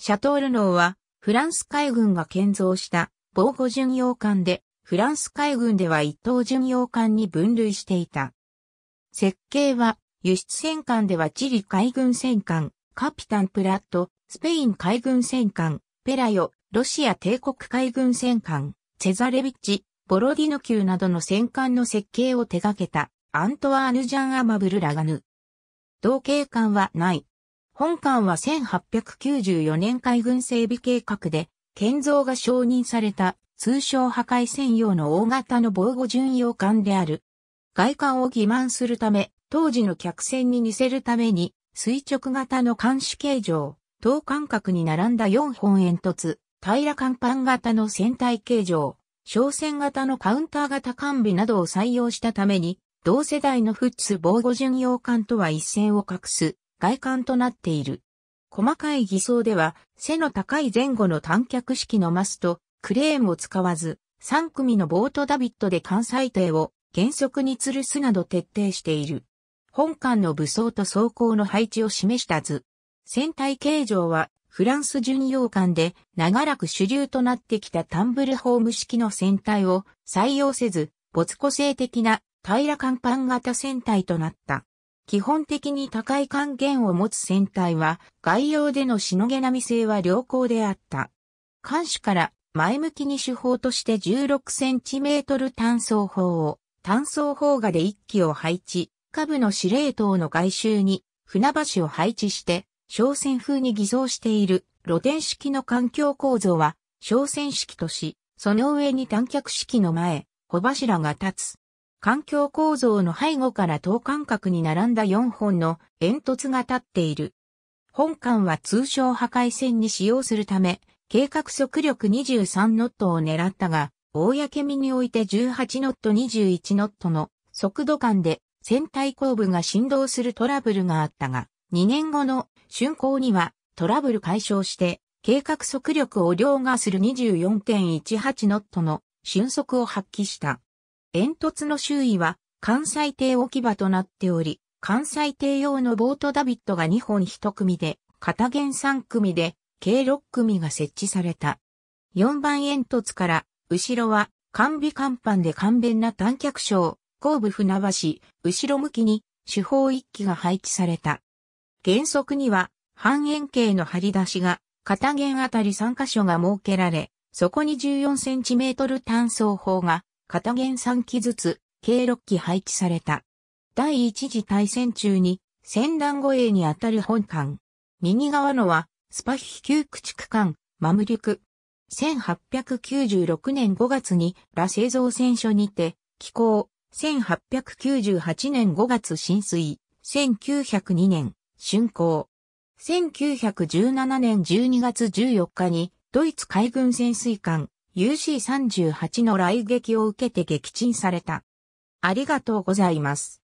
シャトールノーはフランス海軍が建造した防護巡洋艦で、フランス海軍では一等巡洋艦に分類していた。設計は輸出戦艦ではチリ海軍戦艦、カピタンプラット、スペイン海軍戦艦、ペラヨ、ロシア帝国海軍戦艦、セザレビッチ、ボロディノ級などの戦艦の設計を手掛けたアントワーヌ・ジャン・アマブル・ラガヌ。同型艦はない。本艦は1894年海軍整備計画で建造が承認された通称破壊専用の大型の防護巡洋艦である。外観を欺瞞するため、当時の客船に似せるために垂直型の艦首形状、等間隔に並んだ4本煙突、平ら甲板型の船体形状、小船型のカウンター型艦尾などを採用したために、同世代のフッツ防護巡洋艦とは一線を画す外観となっている。細かい偽装では、背の高い前後の短脚式のマスト、クレーンを使わず、3組のボートダビットで艦載艇を原則に吊るすなど徹底している。本艦の武装と装甲の配置を示した図。船体形状はフランス巡洋艦で長らく主流となってきたタンブルホーム式の船体を採用せず、没個性的な平ら甲板型船体となった。基本的に高い還元を持つ船体は、外洋でのしのげ波性は良好であった。艦首から前向きに手法として16センチメートル単装砲を、単装砲画で一機を配置、下部の司令塔の外周に船橋を配置して、小船風に偽造している露天式の環境構造は小船式とし、その上に短脚式の前、小柱が立つ。環境構造の背後から等間隔に並んだ4本の煙突が立っている。本艦は通称破壊船に使用するため、計画速力23ノットを狙ったが、公身において18ノット21ノットの速度間で船体後部が振動するトラブルがあったが、2年後の竣工にはトラブル解消して計画速力を凌駕する24.18ノットの瞬速を発揮した。煙突の周囲は関西艇置き場となっており、関西艇用のボートダビットが2本1組で、片弦3組で、計6組が設置された。4番煙突から、後ろは、完備甲板で簡便な短脚章、後部船橋、後ろ向きに、主砲1機が配置された。原則には、半円形の張り出しが、片弦あたり3箇所が設けられ、そこに14センチメートル単装砲が、片弦3機ずつ、計6機配置された。第一次大戦中に、戦乱護衛にあたる本艦。右側のは、スパヒ旧駆逐艦、マムリュク。1896年5月に、ラ製造船所にて、寄港。1898年5月浸水。1902年、竣工。1917年12月14日に、ドイツ海軍潜水艦 UC38 の雷撃を受けて撃沈された。ありがとうございます。